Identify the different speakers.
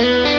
Speaker 1: Born